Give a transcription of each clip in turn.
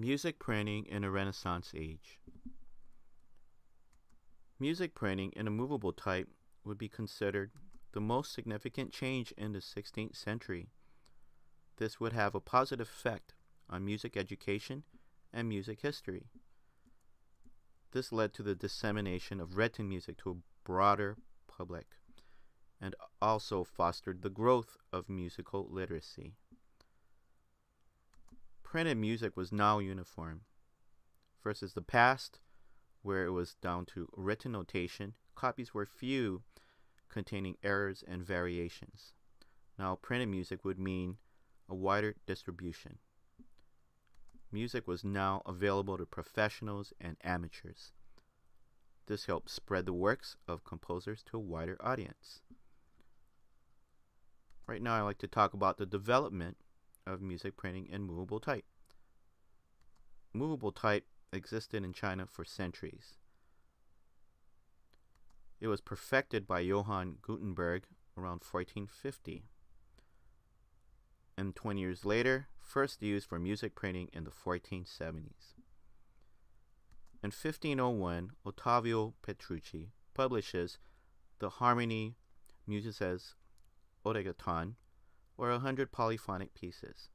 Music printing in a Renaissance age. Music printing in a movable type would be considered the most significant change in the 16th century. This would have a positive effect on music education and music history. This led to the dissemination of written music to a broader public and also fostered the growth of musical literacy. Printed music was now uniform versus the past where it was down to written notation, copies were few containing errors and variations. Now printed music would mean a wider distribution. Music was now available to professionals and amateurs. This helped spread the works of composers to a wider audience. Right now, I like to talk about the development of music printing in movable type. Movable type existed in China for centuries. It was perfected by Johann Gutenberg around 1450. And 20 years later, first used for music printing in the 1470s. In 1501, Ottavio Petrucci publishes the Harmonice Musices Odhecaton, or a hundred polyphonic pieces.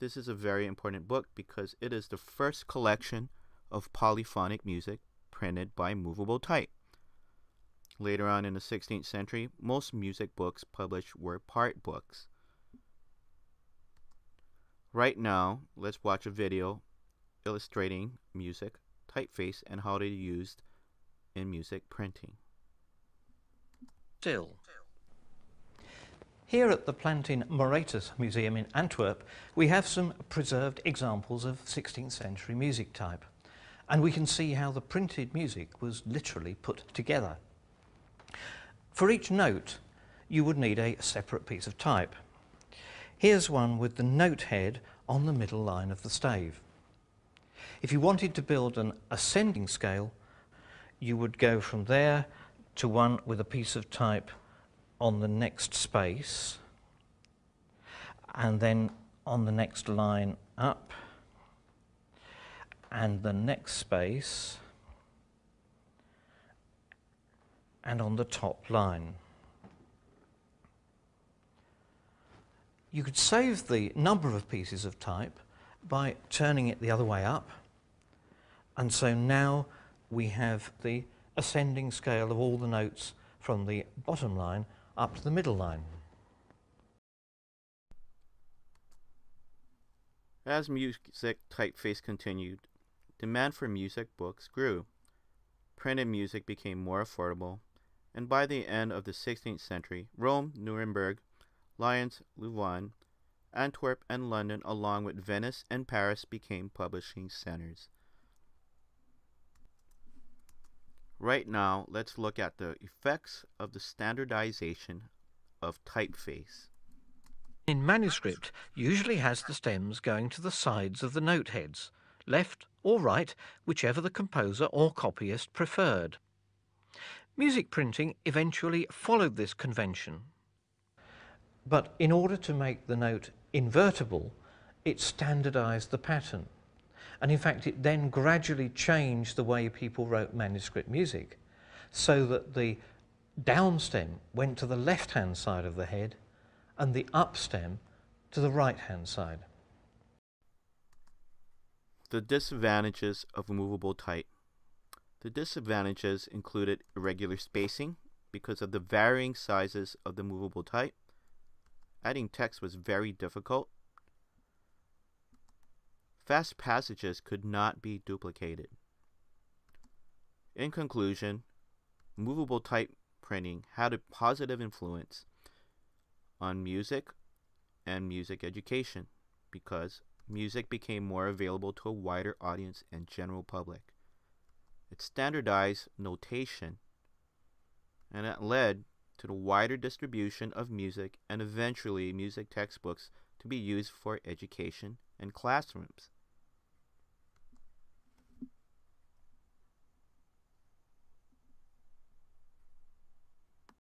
This is a very important book because it is the first collection of polyphonic music printed by movable type. Later on in the 16th century, most music books published were part books. Right now, let's watch a video illustrating music typeface and how is used in music printing. Still. Here at the Plantin Moretus Museum in Antwerp, we have some preserved examples of 16th century music type. And we can see how the printed music was literally put together. For each note, you would need a separate piece of type. Here's one with the note head on the middle line of the stave. If you wanted to build an ascending scale, you would go from there to one with a piece of type on the next space, and then on the next line up, and the next space, and on the top line. You could save the number of pieces of type by turning it the other way up and so now we have the ascending scale of all the notes from the bottom line up to the middle line. As music typeface continued, demand for music books grew. Printed music became more affordable, and by the end of the 16th century, Rome, Nuremberg, Lyons, Louvain, Antwerp, and London, along with Venice and Paris, became publishing centers. Right now, let's look at the effects of the standardization of typeface. In manuscript, usually has the stems going to the sides of the note heads, left or right, whichever the composer or copyist preferred. Music printing eventually followed this convention. But in order to make the note invertible, it standardized the pattern. And in fact, it then gradually changed the way people wrote manuscript music so that the down stem went to the left hand side of the head and the up stem to the right hand side. The disadvantages of movable type. The disadvantages included irregular spacing because of the varying sizes of the movable type. Adding text was very difficult Fast passages could not be duplicated. In conclusion, movable type printing had a positive influence on music and music education because music became more available to a wider audience and general public. It standardized notation and it led to the wider distribution of music and eventually music textbooks to be used for education in classrooms.